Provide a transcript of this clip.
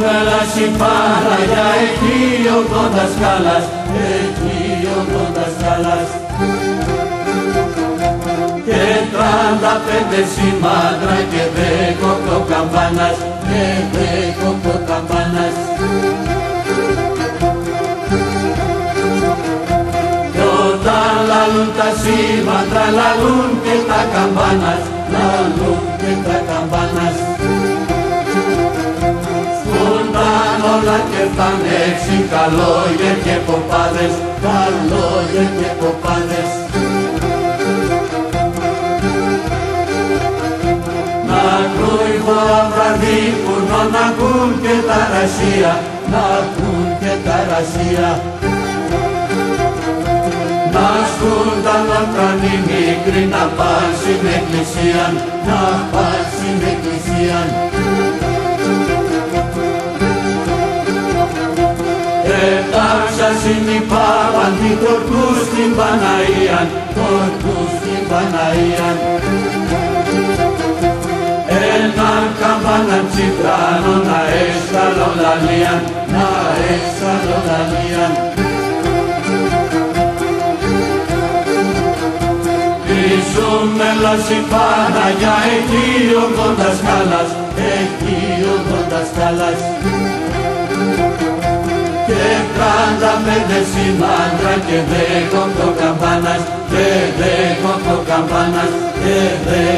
μέλαση Παναγιά εκεί ο κοντασκάλας, εκεί ο κοντασκάλας. Και τράντα πέντε σημάδρα και δέκοπτο καμπάνας, και δέκοπτο καμπάνας. Κι όταν λαλούν τα σήματρα, λαλούν και τα καμπάνας, λαλούν και τα καμπάνας. Όλα και φτάνε έξι καλόγερ και ποπάδες, καλόγερ και ποπάδες. Να ακούει βραδύ που να ακούν και τα ρασία, να ακούν και τα ρασία. Να σκούνταν ορκανοί μικροί να πάνε στην εκκλησία, να πάνε στην εκκλησία. Έταξα συνυπάβαν την τορκούς στην Παναία, τορκούς στην Παναία. Έναν καμπάνα τσιτράνο να έσταλω λαλίαν, να έσταλω λαλίαν. Ζούμε λάση Παναγιά εκεί ο κοντασκάλας, εκεί ο κοντασκάλας. Και τριάντα πέντε σημάντρα και δέκοπτο καμπάνας, και δέκοπτο καμπάνας, και δέκοπτο καμπάνας.